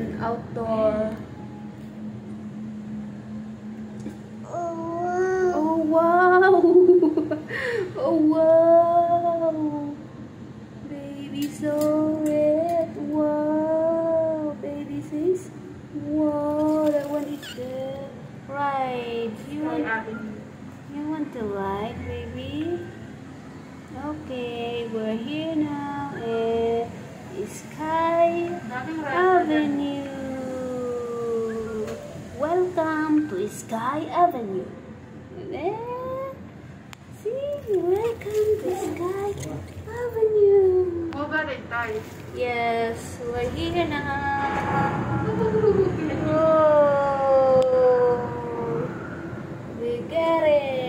an outdoor. Oh wow! Oh wow! Baby so red. Wow! Baby says, wow! That one is the ride. You want, you want to ride, to Sky Avenue. There. See, welcome to Sky Avenue. Yes, we're here now. Whoa. We get it.